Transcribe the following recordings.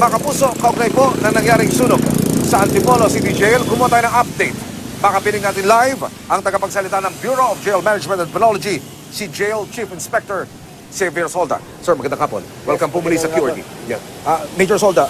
Mga kapuso, kaugnay po na nangyaring sunog sa Antipolo City Jail. Kumuha tayo ng update. Makapiling natin live ang tagapagsalita ng Bureau of Jail Management and Penology, si Jail Chief Inspector Xavier Solda. Sir, magandang hapon. Welcome po muli sa QRT. Yeah. Ah, Major Solda,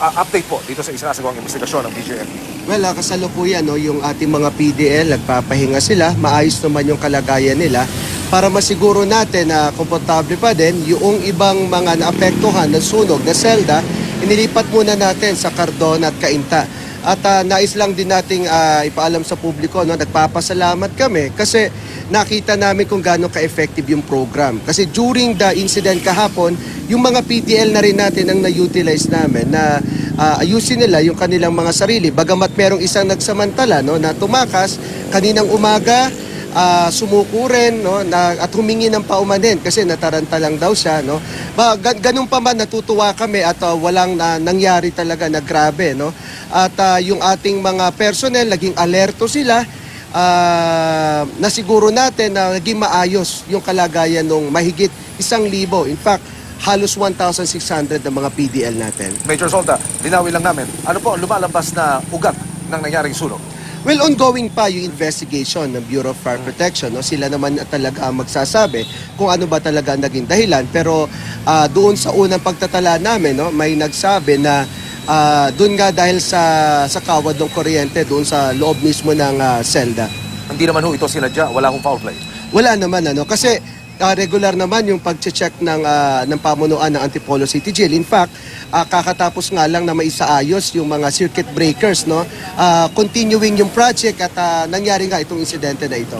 ah, update po dito sa isinasagawang investigasyon ng BJMP. Well, uh, kasalukuyan, no, yung ating mga PDL, nagpapahinga sila, maayos naman yung kalagayan nila para masiguro natin na komportable pa din yung ibang mga naapektuhan ng sunog na selda, inilipat muna natin sa Cardona at Cainta. At ah, nais lang din nating ah, ipaalam sa publiko, no, nagpapasalamat kami kasi nakita namin kung gaano ka-effective yung program. Kasi during the incident kahapon, yung mga PDL na rin natin ang na-utilize namin na ah, ayusin nila yung kanilang mga sarili. Bagamat merong isang nagsamantala no, na tumakas, kaninang umaga, ah, sumuko rin no, na, at humingi ng paumanin kasi nataranta lang daw siya. No. Ba, gan- ganun pa man, natutuwa kami at ah, walang na, nangyari talaga na grabe. No. At ah, yung ating mga personnel, naging alerto sila ah, na siguro natin na naging maayos yung kalagayan ng mahigit isang libo. In fact, halos 1,600 na mga PDL natin. Major Solda, linawin lang namin. Ano po lumalabas na ugat ng nangyaring sunog? Well, ongoing pa yung investigation ng Bureau of Fire Protection. No? Sila naman na talaga magsasabi kung ano ba talaga ang naging dahilan. Pero ah, doon sa unang pagtatala namin, no, may nagsabi na ah, doon nga dahil sa, sa kawad ng kuryente, doon sa loob mismo ng ah, selda. Hindi naman ho ito sinadya, wala hong foul play. Wala naman ano kasi ah, regular naman yung pagche-check ng ah, ng pamunuan ng Antipolo City Jail. In fact, ah, kakatapos nga lang na maisaayos yung mga circuit breakers no. Ah, continuing yung project at ah, nangyari nga itong insidente na ito.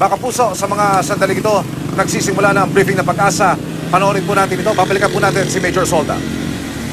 Mga kapuso, sa mga sandaling ito, nagsisimula na ang briefing ng pag-asa. Panoorin po natin ito. Babalikan po natin si Major Solda.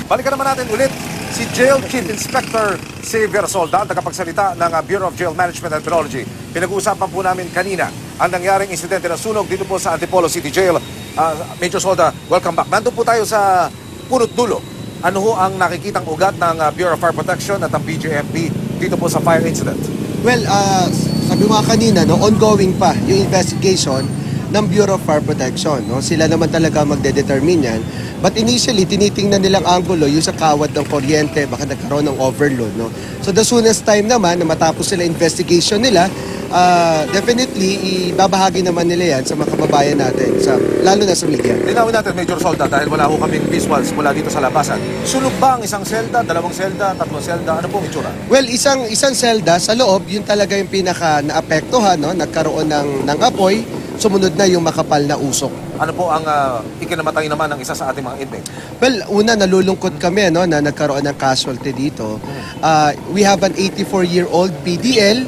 Balikan naman natin ulit si Jail Chief Inspector Xavier Solda, ang tagapagsalita ng uh, Bureau of Jail Management and Penology. Pinag-uusapan po namin kanina ang nangyaring insidente ng sunog dito po sa Antipolo City Jail. Ah, Major Solda, welcome back. Nandun po tayo sa punot dulo. Ano ho ang nakikitang ugat ng uh, Bureau of Fire Protection at ang BJMP dito po sa fire incident? Well, ah, sabi mo nga kanina, no, ongoing pa yung investigation ng Bureau of Fire Protection. No? Sila naman talaga magde-determine yan. But initially, tinitingnan nilang angulo yung sa kawad ng kuryente, baka nagkaroon ng overload. No? So the soonest time naman na matapos sila investigation nila, ah, definitely, ibabahagi naman nila yan sa mga kababayan natin, sa, lalo na sa media. Linawin natin, Major Solda, dahil wala ho kaming visuals mula dito sa labasan. Sunog ba ang isang selda, dalawang selda, tatlong selda? Ano pong itsura? Well, isang isang selda sa loob, yun talaga yung pinaka naapektuhan, no? Nagkaroon ng ng apoy, sumunod na yung makapal na usok. Ano po ang ah, ikinamatay naman ng isa sa ating mga inmate? Well, una nalulungkot kami no na nagkaroon ng casualty dito. Uh, we have an 84-year-old PDL,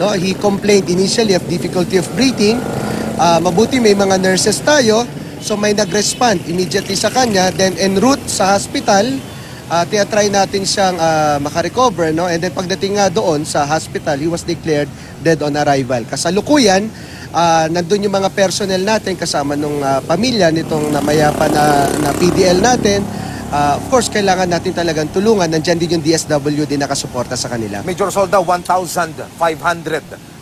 no? He complained initially of difficulty of breathing. Uh, mabuti may mga nurses tayo, so may nag-respond immediately sa kanya, then en route sa hospital, uh, tinatry natin siyang uh, makarecover, no? And then pagdating nga doon sa hospital, he was declared dead on arrival. Kasalukuyan, Ah, nandun yung mga personnel natin kasama nung ah, pamilya nitong namayapa na, na PDL natin. Ah, of course, kailangan natin talagang tulungan. Nandyan din yung DSW din nakasuporta sa kanila. Major Solda, 1,500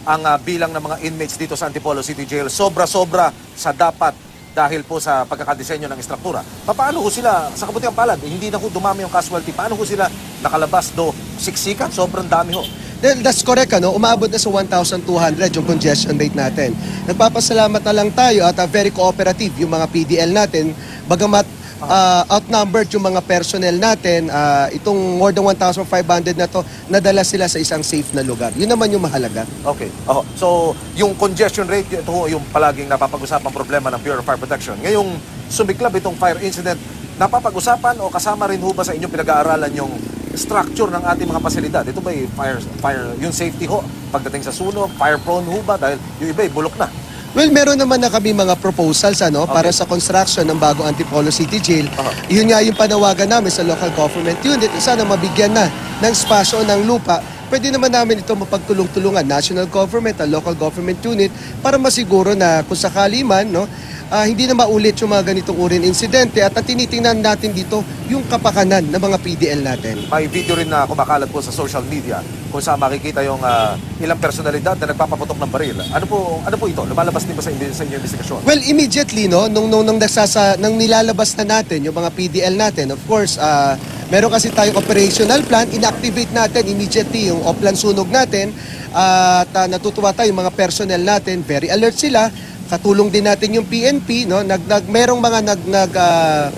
ang ah, bilang ng mga inmates dito sa Antipolo City Jail. Sobra-sobra sa dapat dahil po sa pagkakadesenyo ng istruktura. Paano ho sila, sa kabutiang palad, hindi na ho dumami yung casualty, paano ho sila nakalabas do siksikan? Sobrang dami ho. That's correct, ano? Umabot na sa 1,200 yung congestion rate natin. Nagpapasalamat na lang tayo at uh, very cooperative yung mga PDL natin. Bagamat uh, outnumbered yung mga personnel natin, uh, itong more than 1,500 na to, nadala sila sa isang safe na lugar. Yun naman yung mahalaga. Okay. Oh, so, yung congestion rate, ito yung palaging napapag-usapang problema ng Bureau of Fire Protection. Ngayong sumiklab itong fire incident, napapag-usapan o kasama rin ho ba sa inyong pinag-aaralan yung structure ng ating mga pasilidad? Ito ba yung fire, fire, yung safety ho pagdating sa sunog, fire prone ho ba? Dahil yung iba ay bulok na. Well, meron naman na kami mga proposals ano para sa construction ng bagong Antipolo City Jail. Aha. Yun nga yung panawagan namin sa local government unit. Sana mabigyan na ng spasyo ng lupa. Pwede naman namin ito mapagtulong-tulungan, national government, at local government unit, para masiguro na kung sakali man, no, ah, hindi na maulit yung mga ganitong uri ng insidente at ang tinitingnan natin dito yung kapakanan ng mga PDL natin. May video rin na kumakalat po sa social media kung saan makikita yung ah, ilang personalidad na nagpapaputok ng baril. Ano po ano po ito? Lumalabas din ba sa, sa inyong investigasyon? Well, immediately, no, nung, nung, nung, nagsasa, nung nilalabas na natin yung mga PDL natin, of course, ah, Meron kasi tayong operational plan, inactivate natin immediately yung oplan sunog natin at ah, natutuwa tayo yung mga personnel natin, very alert sila. Katulong din natin yung PNP, no? Nag, nag merong mga nag nag ah,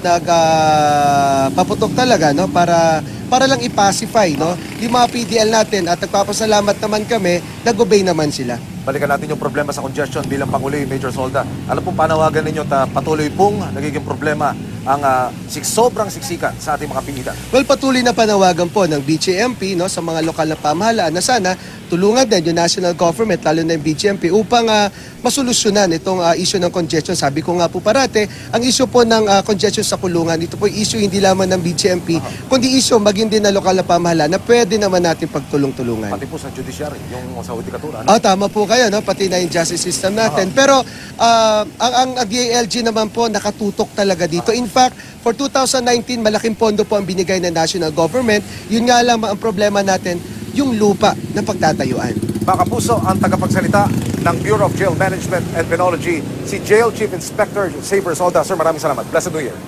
nag ah, paputok talaga no para para lang i-pacify no yung mga PDL natin at nagpapasalamat naman kami nag-obey naman sila. Balikan natin yung problema sa congestion bilang Pangulo Major Solda. Alam pong panawagan ninyo na patuloy pong nagiging problema ang sik sobrang siksikan sa ating mga pingitan. Well, patuloy na panawagan po ng BJMP no, sa mga lokal na pamahalaan na sana tulungan din yung national government, lalo na yung BJMP, upang ah, masolusyonan itong ah, issue ng congestion. Sabi ko nga po parate, ang issue po ng ah, congestion sa kulungan, ito po issue hindi lamang ng BJMP, kundi issue maging din ng lokal na pamahalaan na pwede naman natin pagtulong-tulungan. Pati po sa judiciary, yung sa Judikatura. Ano? Ah, tama po kayo, no? pati na yung justice system natin. Pero ah, ang, ang, ang DILG naman po nakatutok talaga dito. In fact, for 2019, malaking pondo po ang binigay ng national government. Yun nga lang ang problema natin, yung lupa na pagtatayuan. Mga kapuso, ang tagapagsalita ng Bureau of Jail Management and Penology, si Jail Chief Inspector Saber Solda. Sir, maraming salamat. Blessed New Year.